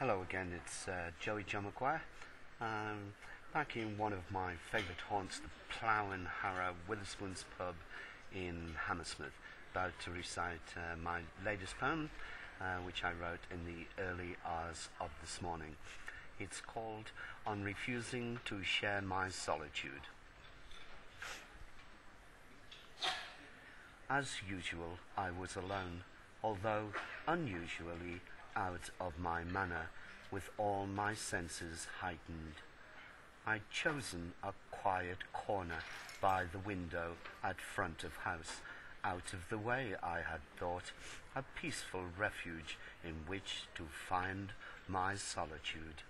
Hello again, it's uh, Joey Joe McGuire. Um, back in one of my favourite haunts, the Plough and Harrow Wetherspoon's pub in Hammersmith, about to recite uh, my latest poem, uh, which I wrote in the early hours of this morning. It's called On Refusing to Share My Solitude. As usual, I was alone, although unusually out of my manner, with all my senses heightened. I'd chosen a quiet corner by the window at front of house, out of the way, I had thought, a peaceful refuge in which to find my solitude.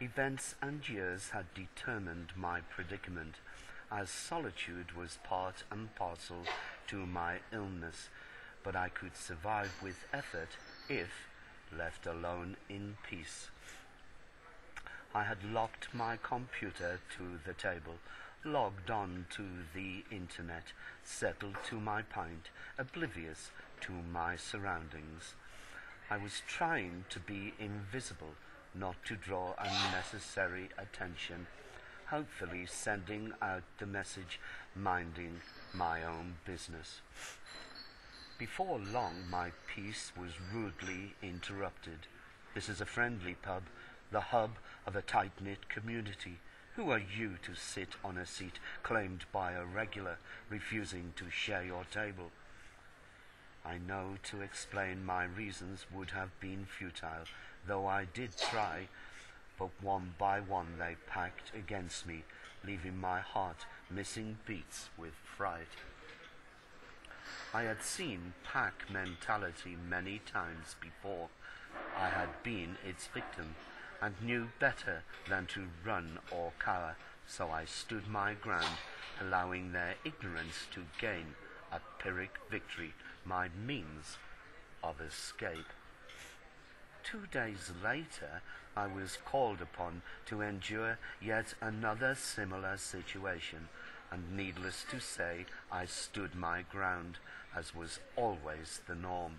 Events and years had determined my predicament, as solitude was part and parcel to my illness, but I could survive with effort if left alone in peace. I had locked my computer to the table, logged on to the internet, settled to my pint, oblivious to my surroundings. I was trying to be invisible, not to draw unnecessary attention, hopefully sending out the message, minding my own business. Before long, my peace was rudely interrupted. This is a friendly pub, the hub of a tight-knit community. Who are you to sit on a seat claimed by a regular, refusing to share your table? I know to explain my reasons would have been futile, though I did try, but one by one they packed against me, leaving my heart missing beats with fright. I had seen pack mentality many times before. I had been its victim and knew better than to run or cower, so I stood my ground, allowing their ignorance to gain a Pyrrhic victory, my means of escape. Two days later, I was called upon to endure yet another similar situation, and needless to say, I stood my ground, as was always the norm.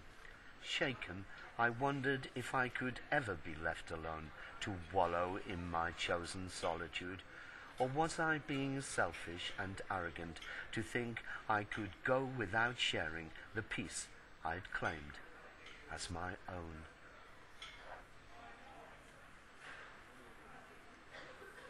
Shaken, I wondered if I could ever be left alone to wallow in my chosen solitude, or was I being selfish and arrogant to think I could go without sharing the peace I'd claimed as my own?